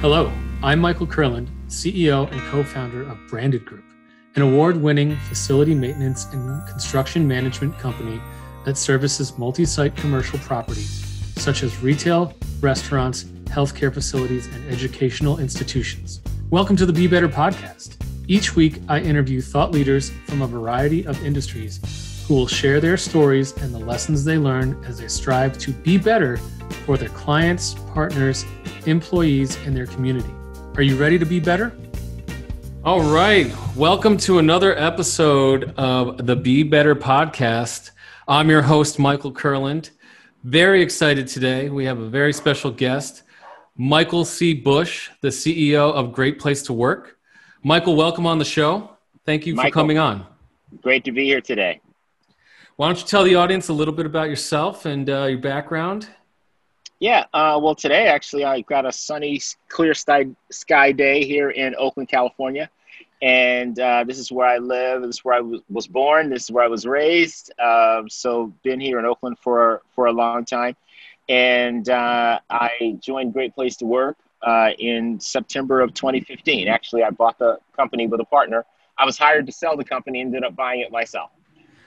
Hello, I'm Michael Kurland, CEO and co founder of Branded Group, an award winning facility maintenance and construction management company that services multi site commercial properties such as retail, restaurants, healthcare facilities, and educational institutions. Welcome to the Be Better podcast. Each week, I interview thought leaders from a variety of industries who will share their stories and the lessons they learn as they strive to be better for their clients, partners, employees, and their community. Are you ready to be better? All right. Welcome to another episode of the Be Better podcast. I'm your host, Michael Kurland. Very excited today. We have a very special guest, Michael C. Bush, the CEO of Great Place to Work. Michael, welcome on the show. Thank you Michael, for coming on. Great to be here today. Why don't you tell the audience a little bit about yourself and uh, your background? Yeah, uh, well, today actually I got a sunny, clear sky, sky day here in Oakland, California. And uh, this is where I live. This is where I w- was born. This is where I was raised. Um, so, been here in Oakland for, for a long time. And uh, I joined Great Place to Work uh, in September of 2015. Actually, I bought the company with a partner. I was hired to sell the company, ended up buying it myself.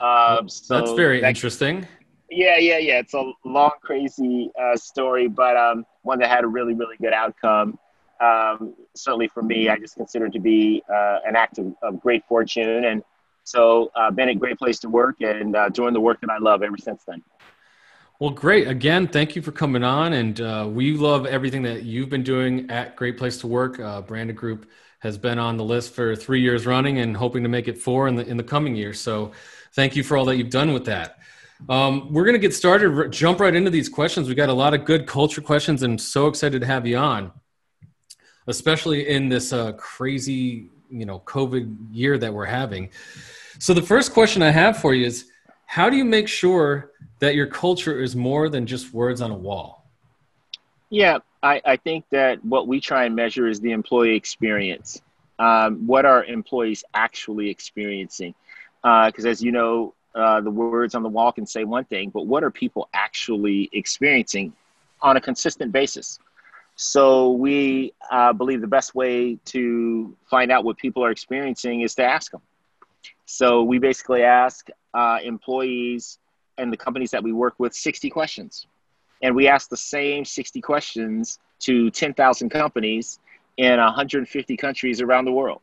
Um, so That's very that, interesting. Yeah, yeah, yeah. It's a long, crazy uh, story, but um, one that had a really, really good outcome. Um, certainly for me, I just consider it to be uh, an act of, of, great fortune. And so, uh, been a great place to work and uh, doing the work that I love ever since then. Well, great. Again, thank you for coming on. And uh, we love everything that you've been doing at Great Place to Work. Uh, Branded Group has been on the list for three years running and hoping to make it four in the, in the coming year. So thank you for all that you've done with that. Um, we're going to get started, jump right into these questions. We got a lot of good culture questions and so excited to have you on, especially in this uh, crazy, you know, COVID year that we're having. So the first question I have for you is, how do you make sure that your culture is more than just words on a wall? Yeah, I, I think that what we try and measure is the employee experience. Um, what are employees actually experiencing? Because uh, as you know, uh, the words on the wall can say one thing, but what are people actually experiencing on a consistent basis? So we uh, believe the best way to find out what people are experiencing is to ask them. So we basically ask uh, employees and the companies that we work with 60 questions. And we ask the same 60 questions to 10,000 companies in 150 countries around the world.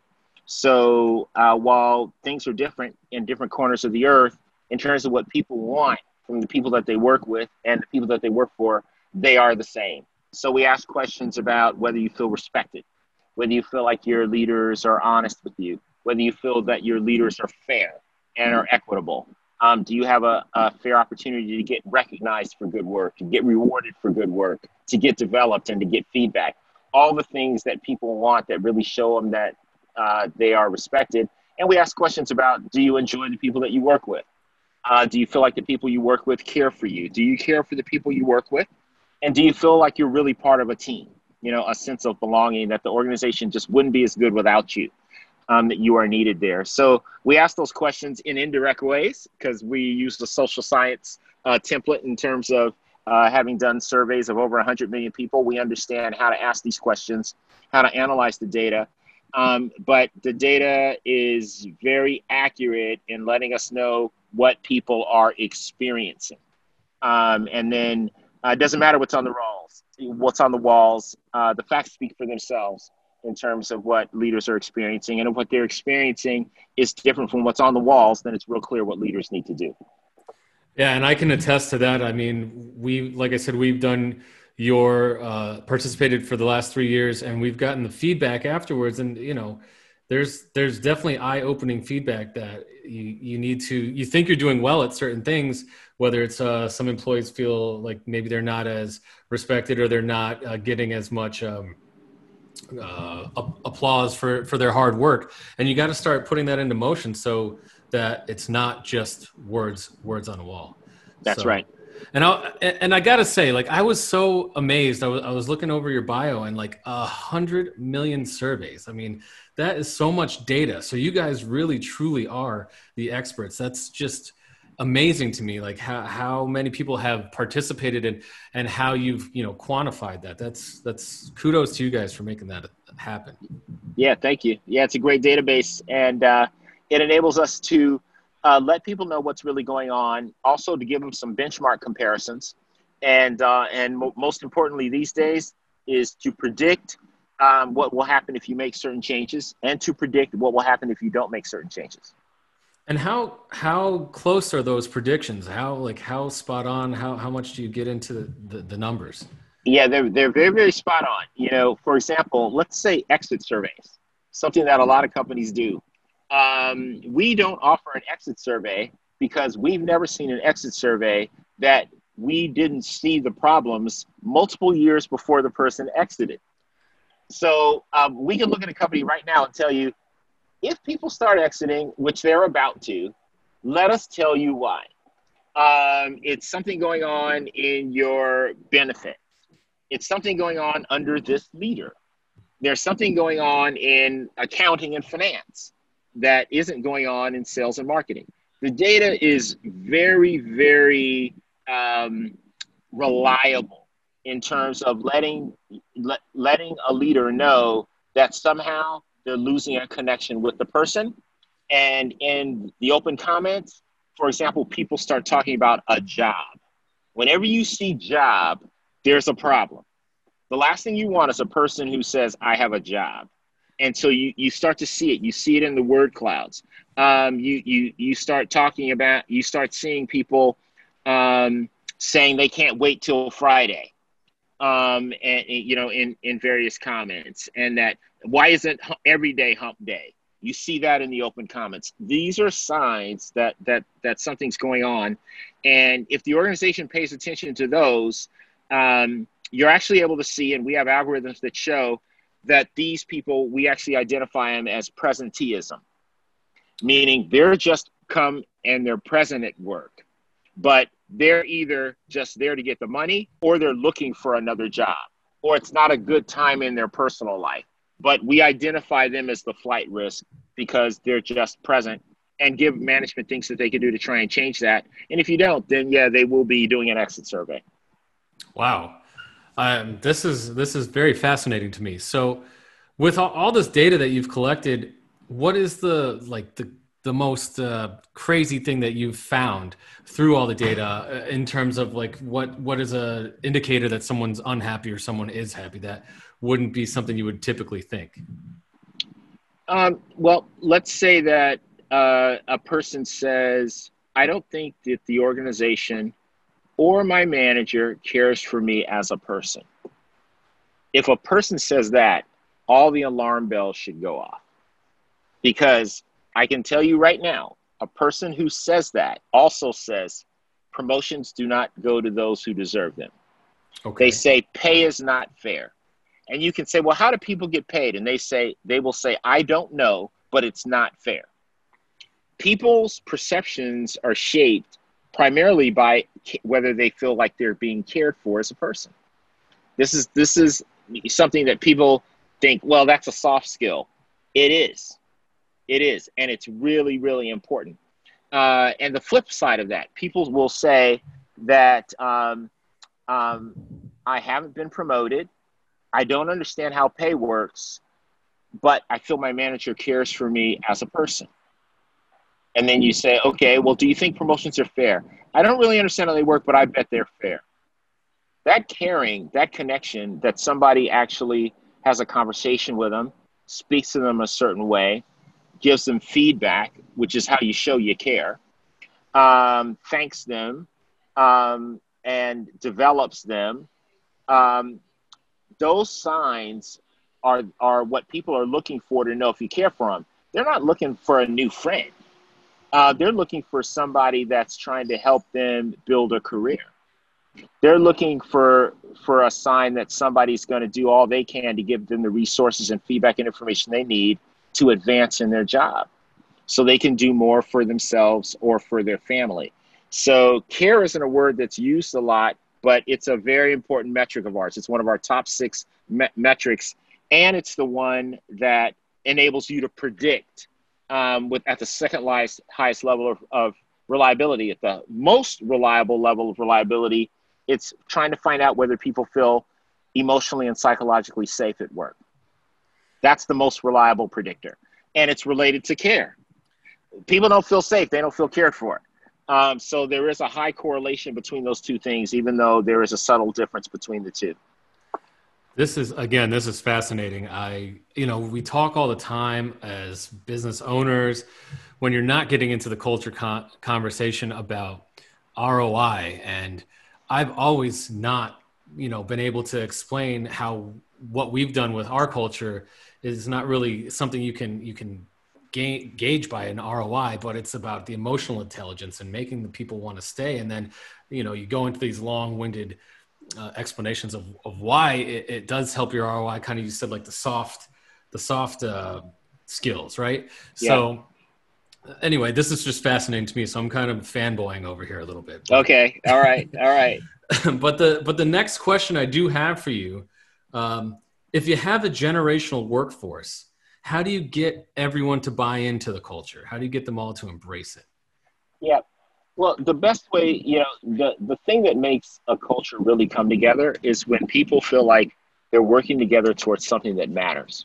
So uh, while things are different in different corners of the earth, in terms of what people want from the people that they work with and the people that they work for, they are the same. So we ask questions about whether you feel respected, whether you feel like your leaders are honest with you, whether you feel that your leaders are fair and are equitable. Um, do you have a, a, fair opportunity to get recognized for good work, to get rewarded for good work, to get developed and to get feedback? All the things that people want that really show them that uh, they are respected. And we ask questions about do you enjoy the people that you work with? Uh, do you feel like the people you work with care for you? Do you care for the people you work with? And do you feel like you're really part of a team? You know, a sense of belonging that the organization just wouldn't be as good without you um, that you are needed there. So we ask those questions in indirect ways because we use the social science uh, template in terms of uh, having done surveys of over 100 million people. We understand how to ask these questions, how to analyze the data. Um, but the data is very accurate in letting us know what people are experiencing. Um, and then uh, it doesn't matter what's on the walls. What's on the walls, uh, the facts speak for themselves in terms of what leaders are experiencing. And what they're experiencing is different from what's on the walls, then it's real clear what leaders need to do. Yeah, and I can attest to that. I mean, we, like I said, we've done your uh, participated for the last three years, and we've gotten the feedback afterwards. And you know, there's there's definitely eye-opening feedback that you you need to you think you're doing well at certain things. Whether it's uh, some employees feel like maybe they're not as respected or they're not uh, getting as much. Um, uh, applause for for their hard work and you got to start putting that into motion so that it's not just words words on a wall that's so, right and i and i gotta say like i was so amazed. I was, I was looking over your bio and like a hundred million surveys. I mean that is so much data. So you guys really truly are the experts. That's just amazing to me like how, how many people have participated and and how you've you know quantified that. That's that's kudos to you guys for making that happen. Yeah thank you. Yeah it's a great database and uh, it enables us to uh, let people know what's really going on also to give them some benchmark comparisons and uh, and mo- most importantly these days is to predict um, what will happen if you make certain changes and to predict what will happen if you don't make certain changes and how how close are those predictions? How like how spot on? How how much do you get into the, the, the numbers? Yeah, they're they're very very spot on. You know, for example, let's say exit surveys, something that a lot of companies do. Um, we don't offer an exit survey because we've never seen an exit survey that we didn't see the problems multiple years before the person exited. So um, we can look at a company right now and tell you if people start exiting, which they're about to, let us tell you why. Um, it's something going on in your benefits. It's something going on under this leader. There's something going on in accounting and finance that isn't going on in sales and marketing. The data is very, very um, reliable in terms of letting let, letting a leader know that somehow they're losing a connection with the person. And in the open comments, for example, people start talking about a job. Whenever you see job, there's a problem. The last thing you want is a person who says, I have a job. And so you, you start to see it. You see it in the word clouds. Um, you, you, you start talking about, you start seeing people um, saying they can't wait till Friday um, and, you know, in, in various comments, and that why isn't every day hump day? You see that in the open comments. These are signs that that that something's going on, and if the organization pays attention to those, um, you're actually able to see, and we have algorithms that show that these people we actually identify them as presenteeism, meaning they're just come and they're present at work, but they're either just there to get the money or they're looking for another job or it's not a good time in their personal life. But we identify them as the flight risk because they're just present and give management things that they can do to try and change that. And if you don't, then yeah, they will be doing an exit survey. Wow. Um, this is this is very fascinating to me. So, with all, all, this data that you've collected, what is the like the the most uh, crazy thing that you've found through all the data uh, in terms of like what what is a indicator that someone's unhappy or someone is happy that wouldn't be something you would typically think um, well let's say that uh, a person says i don't think that the organization or my manager cares for me as a person if a person says that all the alarm bells should go off because I can tell you right now, a person who says that also says promotions do not go to those who deserve them. Okay. They say pay is not fair. And you can say, well, how do people get paid? And they say, they will say, I don't know, but it's not fair. People's perceptions are shaped primarily by whether they feel like they're being cared for as a person. This is this is something that people think, well, that's a soft skill. It is. It is, and it's really, really important. Uh, and the flip side of that, people will say that um, um, I haven't been promoted. I don't understand how pay works, but I feel my manager cares for me as a person. And then you say, okay, well, do you think promotions are fair? I don't really understand how they work, but I bet they're fair. That caring, that connection, that somebody actually has a conversation with them, speaks to them a certain way, gives them feedback, which is how you show you care, um, thanks them, um, and develops them. Um, those signs are, are what people are looking for to know if you care for them. They're not looking for a new friend. Uh, they're looking for somebody that's trying to help them build a career. They're looking for for a sign that somebody's going to do all they can to give them the resources and feedback and information they need to advance in their job so they can do more for themselves or for their family. So, care isn't a word that's used a lot, but it's a very important metric of ours. It's one of our top six me- metrics, and it's the one that enables you to predict um, with at the second highest, highest level of, of reliability. At the most reliable level of reliability, it's trying to find out whether people feel emotionally and psychologically safe at work. That's the most reliable predictor. And it's related to care. People don't feel safe, they don't feel cared for. Um, so there is a high correlation between those two things, even though there is a subtle difference between the two. This is again, this is fascinating. I, you know, we talk all the time as business owners when you're not getting into the culture con- conversation about ROI, and I've always not, you know, been able to explain how what we've done with our culture is not really something you can you can ga- gauge by an ROI, but it's about the emotional intelligence and making the people want to stay. And then, you know, you go into these long-winded uh, explanations of, of why it, it, does help your ROI. Kind of, you said like the soft, the soft uh, skills, right? Yeah. So anyway, this is just fascinating to me. So I'm kind of fanboying over here a little bit. But, okay. All right. All right. but the, but the next question I do have for you, um, if you have a generational workforce, how do you get everyone to buy into the culture? How do you get them all to embrace it? Well, the best way, you know, the, the thing that makes a culture really come together is when people feel like they're working together towards something that matters.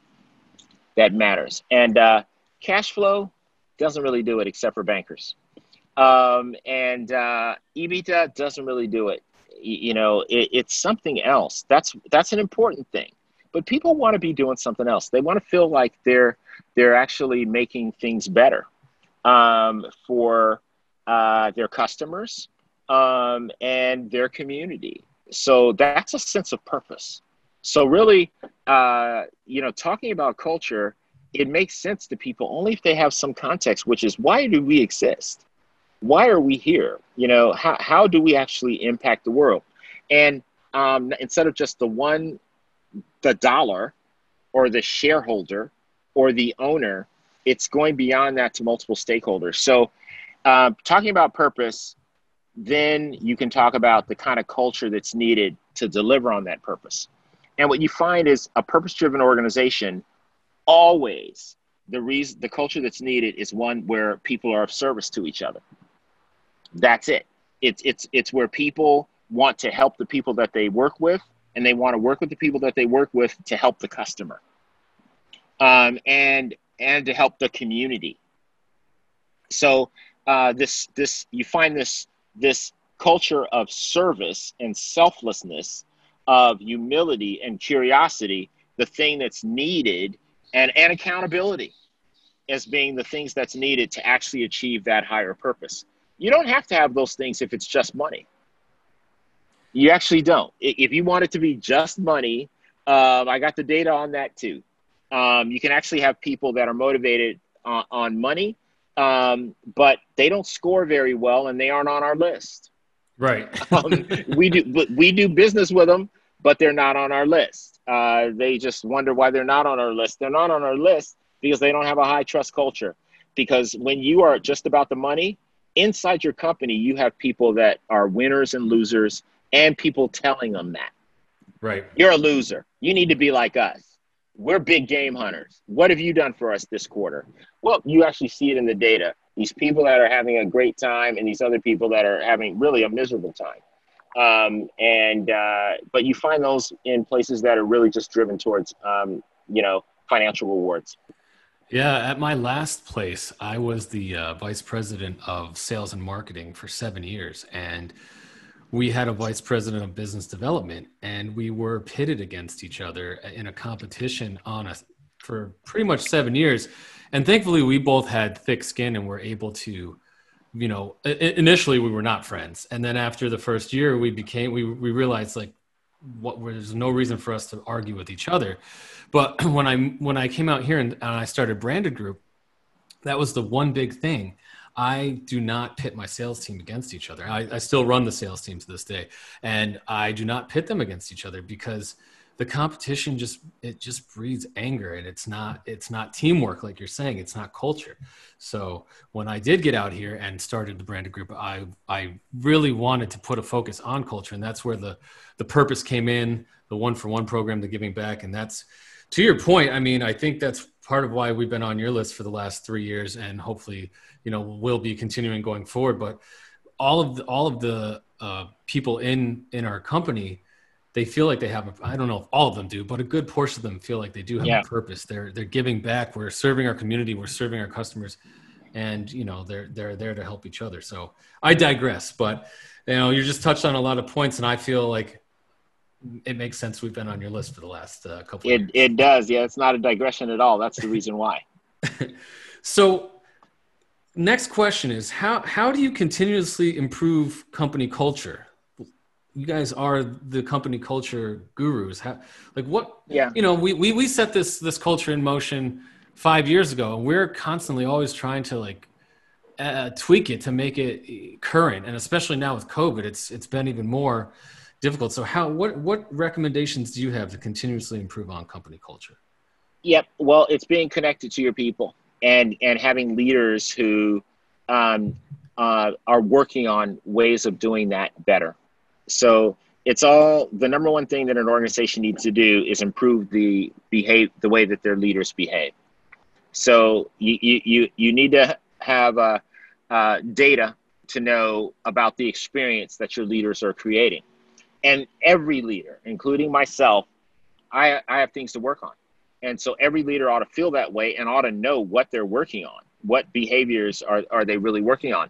That matters. And uh, cash flow doesn't really do it except for bankers. Um, and uh, EBITDA doesn't really do it. You know, it, it's something else. That's that's an important thing but people want to be doing something else. They want to feel like they're they're actually making things better um, for uh, their customers um, and their community. So that's a sense of purpose. So really, uh, you know, talking about culture, it makes sense to people only if they have some context, which is why do we exist? Why are we here? You know, how, how do we actually impact the world? And um, instead of just the one the dollar or the shareholder or the owner. It's going beyond that to multiple stakeholders. So, uh, talking about purpose, then you can talk about the kind of culture that's needed to deliver on that purpose. And what you find is a purpose driven organization always the reason the culture that's needed is one where people are of service to each other. That's it. It's it's it's where people want to help the people that they work with and they want to work with the people that they work with to help the customer um, and and to help the community so uh, this this you find this this culture of service and selflessness of humility and curiosity the thing that's needed and, and accountability as being the things that's needed to actually achieve that higher purpose you don't have to have those things if it's just money you actually don't. If you want it to be just money, um, I got the data on that too. Um, you can actually have people that are motivated on, on money, um, but they don't score very well and they aren't on our list. Right. Um, we do we do business with them, but they're not on our list. Uh, they just wonder why they're not on our list. They're not on our list because they don't have a high trust culture. Because when you are just about the money, inside your company, you have people that are winners and losers and people telling them that. Right. You're a loser. You need to be like us. We're big game hunters. What have you done for us this quarter? Well, you actually see it in the data. These people that are having a great time and these other people that are having really a miserable time. Um, and uh, but you find those in places that are really just driven towards um, you know financial rewards. Yeah, at my last place, I was the uh, vice president of sales and marketing for seven years, and we had a vice president of business development and we were pitted against each other in a competition on us for pretty much seven years. And thankfully we both had thick skin and were able to you know initially we were not friends. And then after the first year we became we, we realized like what there's no reason for us to argue with each other. But when i when i came out here and, and i started branded group that was the one big thing. I do not pit my sales team against each other. I, I, still run the sales team to this day, and I do not pit them against each other because the competition just it just breeds anger, and it's not it's not teamwork like you're saying. It's not culture. So when I did get out here and started the branded group, I I really wanted to put a focus on culture, and that's where the the purpose came in, the one for one program, the giving back, and that's to your point, I mean, I think that's part of why we've been on your list for the last three years, and hopefully, you know, we'll be continuing going forward. But all of the, all of the uh, people in in our company, they feel like they have. A, I don't know if all of them do, but a good portion of them feel like they do have yeah. a purpose. They're they're giving back. We're serving our community. We're serving our customers, and you know, they're they're there to help each other. So I digress, but you know, you just touched on a lot of points, and I feel like it makes sense we've been on your list for the last uh, couple it, it does yeah it's not a digression at all that's the reason why so next question is how how do you continuously improve company culture you guys are the company culture gurus how, like what yeah you know we, we we set this this culture in motion five years ago and we're constantly always trying to like uh, tweak it to make it current and especially now with covid it's it's been even more difficult. So how what what recommendations do you have to continuously improve on company culture? Yep. Well, it's being connected to your people and and having leaders who um, uh, are working on ways of doing that better. So it's all the number one thing that an organization needs to do is improve the behave the way that their leaders behave. So you you you need to have uh, uh, data to know about the experience that your leaders are creating and every leader, including myself, I, I have things to work on. And so every leader ought to feel that way and ought to know what they're working on. What behaviors are, are they really working on?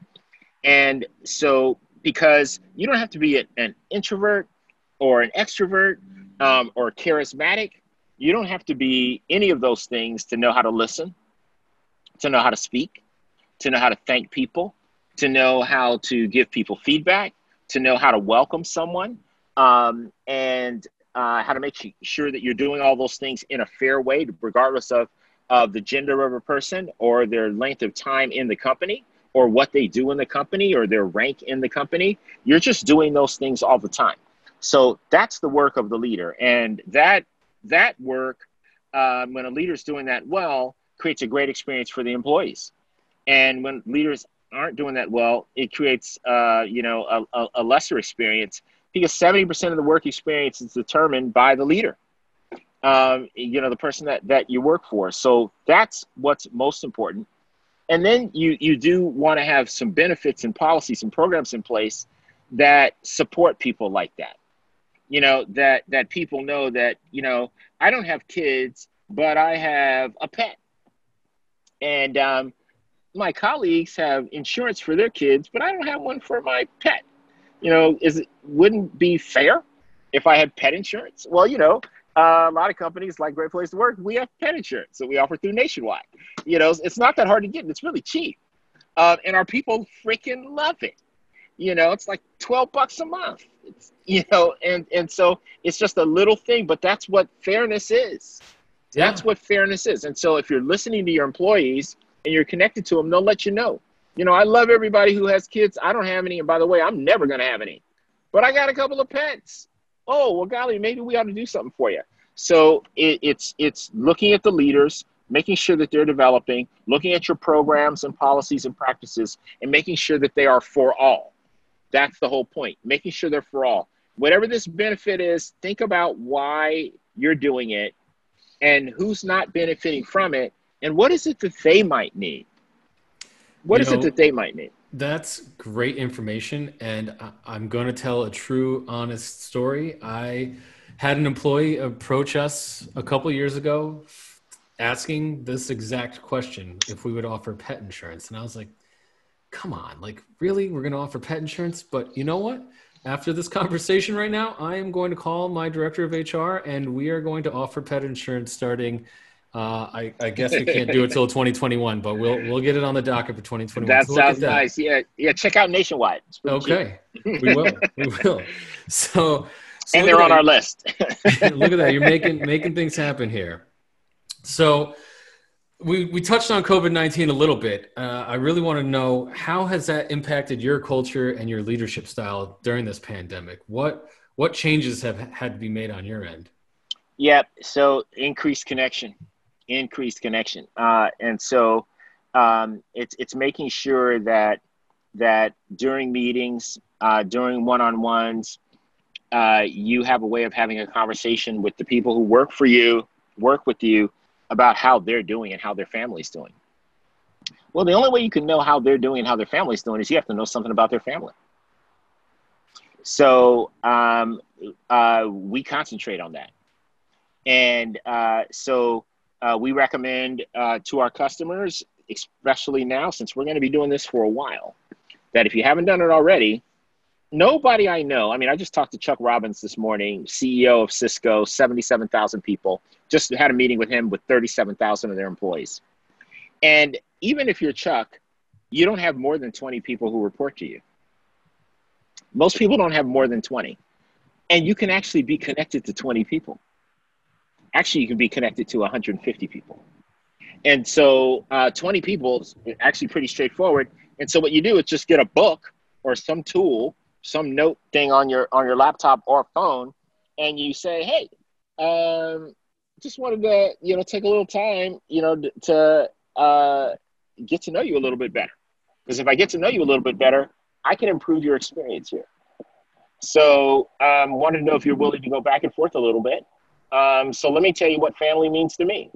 And so, because you don't have to be an, introvert or an extrovert um, or charismatic, you don't have to be any of those things to know how to listen, to know how to speak, to know how to thank people, to know how to give people feedback, to know how to welcome someone, um, and uh, how to make sure that you're doing all those things in a fair way, regardless of, of the gender of a person or their length of time in the company or what they do in the company or their rank in the company. You're just doing those things all the time. So that's the work of the leader, and that that work, um, when a leader's doing that well, creates a great experience for the employees. And when leaders aren't doing that well, it creates, uh, you know, a, a lesser experience because 70% of the work experience is determined by the leader um, you know the person that, that you work for so that's what's most important and then you you do want to have some benefits and policies and programs in place that support people like that. You know that that people know that you know i don't have kids but i have a pet. And um, my colleagues have insurance for their kids but i don't have one for my pet. You know, is it wouldn't be fair if I had pet insurance? Well, you know, uh, a lot of companies like Great Place to Work, we have pet insurance that we offer through Nationwide. You know, it's not that hard to get. It's really cheap, uh, and our people freaking love it. You know, it's like twelve bucks a month. It's, you know, and and so it's just a little thing, but that's what fairness is. Yeah. That's what fairness is. And so if you're listening to your employees and you're connected to them, they'll let you know. You know, I love everybody who has kids. I don't have any. And by the way, I'm never going to have any. But I got a couple of pets. Oh, well, golly, maybe we ought to do something for you. So it, it's it's looking at the leaders, making sure that they're developing, looking at your programs and policies and practices, and making sure that they are for all. That's the whole point. Making sure they're for all. Whatever this benefit is, think about why you're doing it and who's not benefiting from it and what is it that they might need what you is know, it that they might need? That's great information. And I'm going to tell a true, honest story. I had an employee approach us a couple years ago asking this exact question if we would offer pet insurance. And I was like, come on, like, really? We're going to offer pet insurance? But you know what? After this conversation right now, I am going to call my director of HR and we are going to offer pet insurance starting uh, I, I, guess we can't do it till 2021, but we'll we'll get it on the docket for 2021. That so sounds that. nice. Yeah, yeah. Check out Nationwide. Okay, we will. We will. So, so and they're on that. our list. look at that. You're making making things happen here. So, we we touched on COVID 19 a little bit. Uh, I really want to know how has that impacted your culture and your leadership style during this pandemic? What what changes have had to be made on your end? Yep. So increased connection increased connection. Uh, and so um, it's it's making sure that that during meetings, uh, during one-on-ones, uh, you have a way of having a conversation with the people who work for you work with you about how they're doing and how their family's doing. Well, the only way you can know how they're doing and how their family's doing is you have to know something about their family. So um, uh, we concentrate on that. And uh, so uh, we recommend uh, to our customers, especially now, since we're going to be doing this for a while, that if you haven't done it already, nobody I know, I mean, I just talked to Chuck Robbins this morning, CEO of Cisco, 77,000 people, just had a meeting with him with 37,000 of their employees. And even if you're Chuck, you don't have more than 20 people who report to you. Most people don't have more than 20. And you can actually be connected to 20 people. Actually, you can be connected to 150 people. And so uh, 20 people is actually pretty straightforward. And so what you do is just get a book or some tool, some note thing on your on your laptop or phone, and you say, "Hey, um, just wanted to you know take a little time, you know, to uh, get to know you a little bit better. Because if I get to know you a little bit better, I can improve your experience here. So, um, wanted to know if you're willing to go back and forth a little bit. Um, so, let me tell you what family means to me.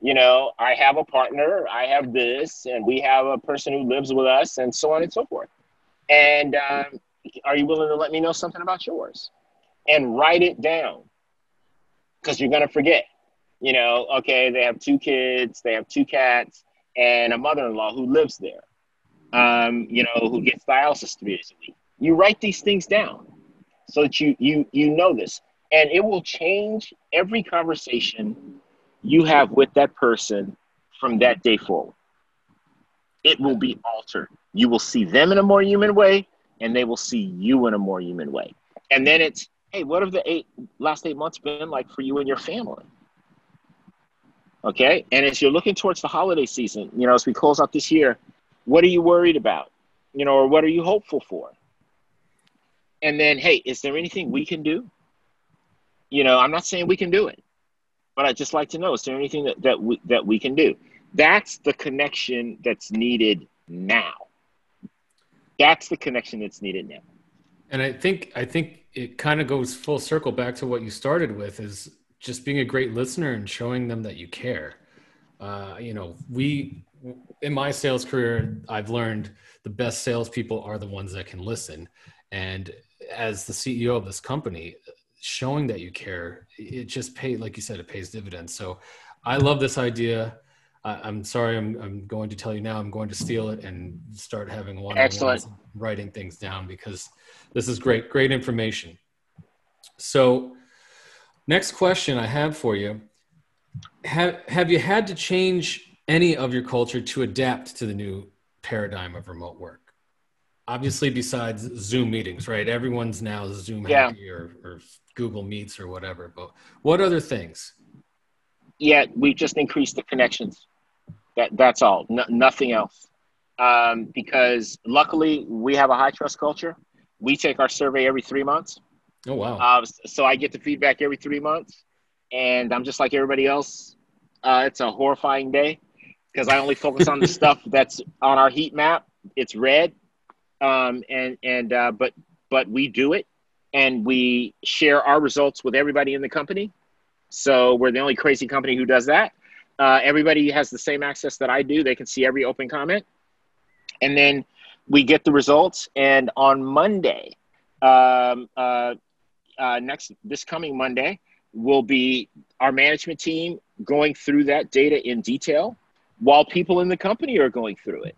You know, I have a partner, I have this, and we have a person who lives with us, and so on and so forth. And um, are you willing to let me know something about yours? And write it down because you're going to forget. You know, okay, they have two kids, they have two cats, and a mother in law who lives there, um, you know, who gets dialysis three days a week. You write these things down so that you you you know this and it will change every conversation you have with that person from that day forward. It will be altered. You will see them in a more human way and they will see you in a more human way. And then it's hey what have the eight last eight months been like for you and your family? Okay? And as you're looking towards the holiday season you know as we close out this year what are you worried about? You know or what are you hopeful for? And then hey is there anything we can do you know i'm not saying we can do it but i'd just like to know is there anything that, that we that we can do? That's the connection that's needed now. That's the connection that's needed now. And i think i think it kind of goes full circle back to what you started with is just being a great listener and showing them that you care. Uh, you know we in my sales career i've learned the best salespeople are the ones that can listen. And as the CEO of this company, showing that you care, it just pays, like you said, it pays dividends. So I love this idea. I'm sorry, I'm, I'm going to tell you now, I'm going to steal it and start having one Excellent. writing things down because this is great, great information. So next question I have for you. Have, have you had to change any of your culture to adapt to the new paradigm of remote work? obviously besides zoom meetings right everyone's now zoom yeah. happy or, or google meets or whatever but what other things? Yeah we just increased the connections. That that's all. No, nothing else. Um, because luckily we have a high trust culture. We take our survey every three months. Oh wow. Uh, so i get the feedback every three months and i'm just like everybody else. Uh, it's a horrifying day because i only focus on the stuff that's on our heat map. It's red um, and and uh, but but we do it, and we share our results with everybody in the company. So we're the only crazy company who does that. Uh, everybody has the same access that I do. They can see every open comment, and then we get the results. And on Monday, um, uh, uh, next this coming Monday, will be our management team going through that data in detail, while people in the company are going through it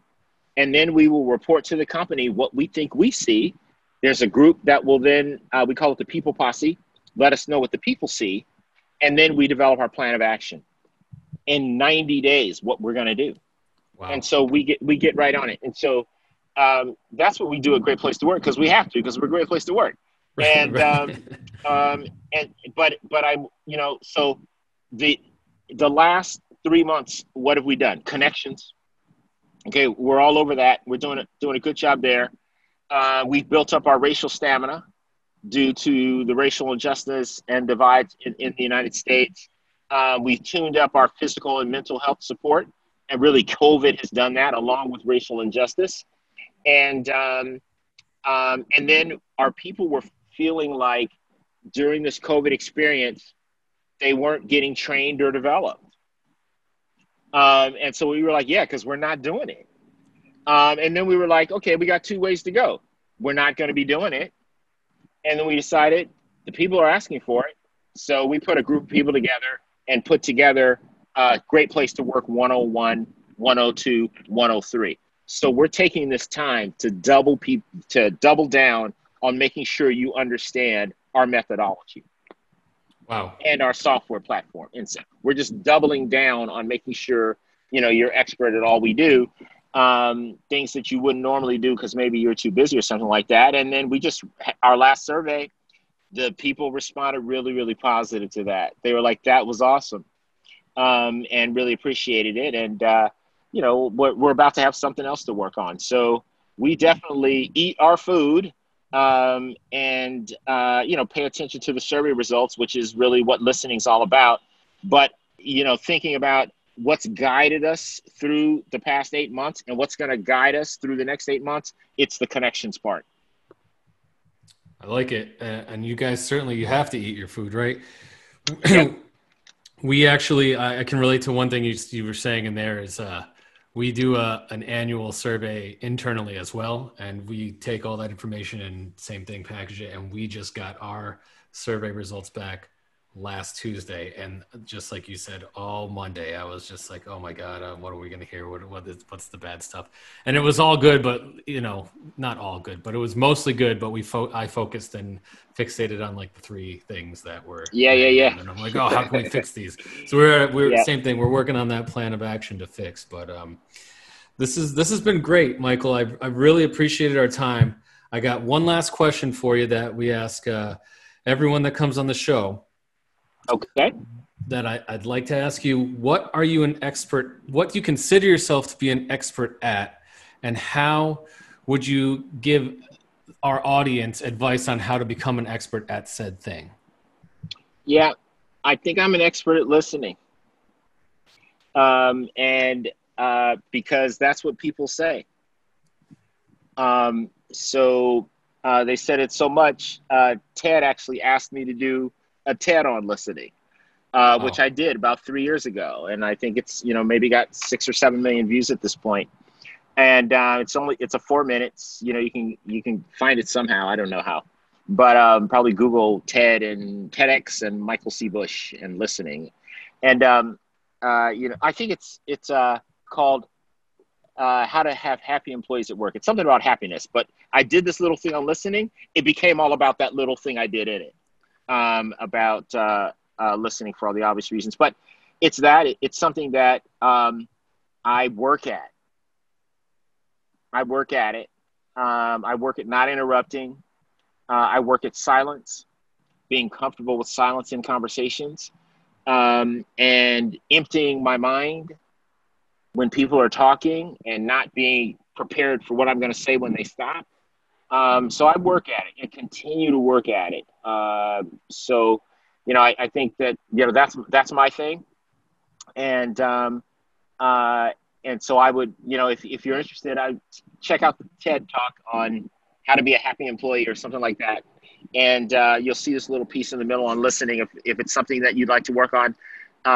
and then we will report to the company what we think we see. There's a group that will then, uh, we call it the people posse, let us know what the people see, and then we develop our plan of action in 90 days, what we're going to do. Wow. And so we get we get right on it. And so um, that's what we do at Great Place to Work because we have to because we're a great place to work. And um, um, and but but I you know so the the last three months, what have we done? Connections Okay, we're all over that. We're doing it, doing a good job there. Uh, we've built up our racial stamina due to the racial injustice and divides in, in the United States. Uh, we've tuned up our physical and mental health support, and really, COVID has done that along with racial injustice. And um, um, and then our people were feeling like during this COVID experience, they weren't getting trained or developed. Um, and so we were like, yeah, because we're not doing it. Um, and then we were like, okay, we got two ways to go. We're not going to be doing it. And then we decided the people are asking for it. So we put a group of people together and put together a great place to work 101, 102, 103. So we're taking this time to double people to double down on making sure you understand our methodology. Wow. And our software platform. And so we're just doubling down on making sure, you know, you're expert at all we do. Um, things that you wouldn't normally do because maybe you're too busy or something like that. And then we just our last survey, the people responded really, really positive to that. They were like, that was awesome. Um, and really appreciated it. And uh, you know, we're, we're about to have something else to work on. So we definitely eat our food um, and, uh, you know, pay attention to the survey results, which is really what listening is all about. But, you know, thinking about what's guided us through the past eight months and what's going to guide us through the next eight months, it's the connections part. I like it. Uh, and you guys certainly, you have to eat your food, right? we actually, I, I, can relate to one thing you, you were saying in there is, uh, we do a, an annual survey internally as well and we take all that information and same thing package it and we just got our survey results back last tuesday and just like you said all monday i was just like oh my god uh, what are we going to hear? What, what is, what's the bad stuff? And it was all good but you know not all good but it was mostly good but we fo- i focused and fixated on like the three things that were yeah yeah yeah. and i'm like oh how can we fix these? So we're we're yeah. same thing we're working on that plan of action to fix but um this is this has been great michael. I i really appreciated our time. I got one last question for you that we ask uh, everyone that comes on the show okay that I, i'd like to ask you what are you an expert what do you consider yourself to be an expert at and how would you give our audience advice on how to become an expert at said thing? Yeah, I think I'm an expert at listening. Um, and uh, because that's what people say. Um, so uh, they said it so much. Uh, Ted actually asked me to do a TED on listening, uh, oh. which I did about three years ago, and I think it's you know maybe got six or seven million views at this point and uh, it's only it's a four minutes. You know, you can you can find it somehow. I don't know how, but um, probably Google TED and TEDx and Michael C. Bush and listening, and um, uh, you know, I think it's it's uh, called uh, how to have happy employees at work. It's something about happiness, but I did this little thing on listening. It became all about that little thing I did in it um, about uh, uh, listening for all the obvious reasons. But it's that it's something that um, I work at I work at it. Um, I work at not interrupting. Uh, I work at silence, being comfortable with silence in conversations, um, and emptying my mind when people are talking and not being prepared for what I'm going to say when they stop. Um, so I work at it and continue to work at it. Uh, so, you know, I, I, think that you know that's that's my thing, and um, uh, and so I would, you know, if, if you're interested, I check out the TED talk on how to be a happy employee or something like that. And uh, you'll see this little piece in the middle on listening if, if it's something that you'd like to work on. Uh,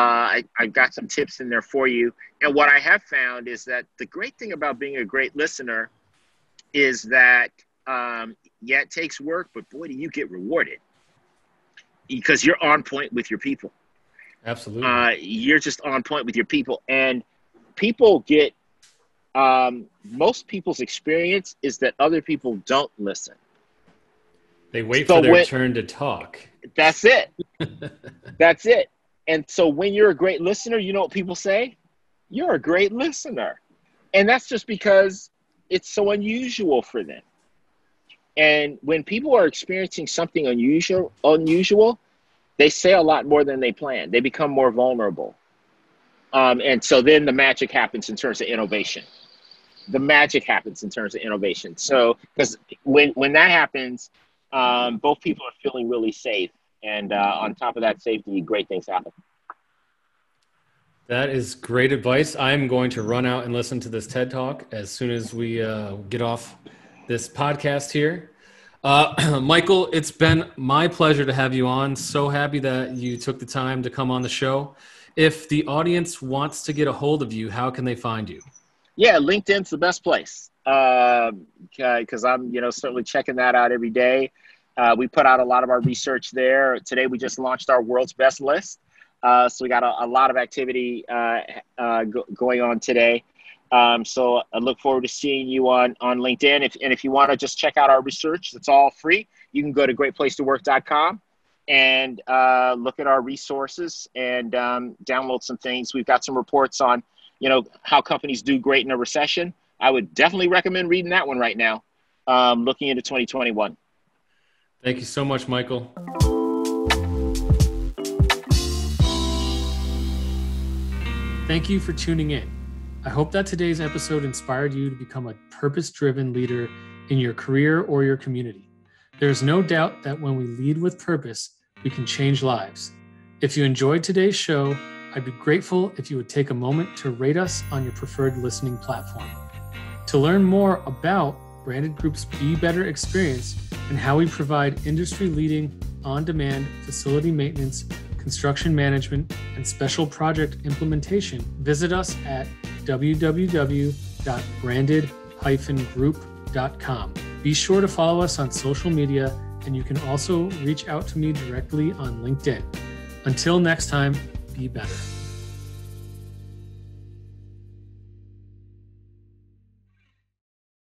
I, I've got some tips in there for you. And what I have found is that the great thing about being a great listener is that, um, yeah, it takes work, but boy, do you get rewarded because you're on point with your people. Absolutely. Uh, you're just on point with your people. And people get um, most people's experience is that other people don't listen. They wait so for their when, turn to talk. That's it. that's it. And so when you're a great listener, you know what people say? You're a great listener. And that's just because it's so unusual for them. And when people are experiencing something unusual, unusual, they say a lot more than they plan. They become more vulnerable. Um, and so then the magic happens in terms of innovation. The magic happens in terms of innovation. So because when when that happens, um, both people are feeling really safe, and uh, on top of that safety, great things happen. That is great advice. I'm going to run out and listen to this TED talk as soon as we uh, get off this podcast here. Uh, Michael, it's been my pleasure to have you on. So happy that you took the time to come on the show. If the audience wants to get a hold of you, how can they find you? Yeah, LinkedIn's the best place because um, I'm, you know, certainly checking that out every day. Uh, we put out a lot of our research there. Today, we just launched our world's best list. Uh, so we got a, a lot of activity uh, uh go, going on today. Um, so I look forward to seeing you on, on LinkedIn. If, and if you want to just check out our research, it's all free. You can go to greatplacetowork.com and uh, look at our resources and um, download some things. We've got some reports on, you know, how companies do great in a recession. I would definitely recommend reading that one right now, um, looking into 2021. Thank you so much, Michael. Thank you for tuning in. I hope that today's episode inspired you to become a purpose driven leader in your career or your community. There is no doubt that when we lead with purpose, we can change lives. If you enjoyed today's show, I'd be grateful if you would take a moment to rate us on your preferred listening platform. To learn more about Branded Group's Be Better experience and how we provide industry leading on demand facility maintenance, construction management, and special project implementation, visit us at www.branded-group.com. Be sure to follow us on social media, and you can also reach out to me directly on LinkedIn. Until next time, be better.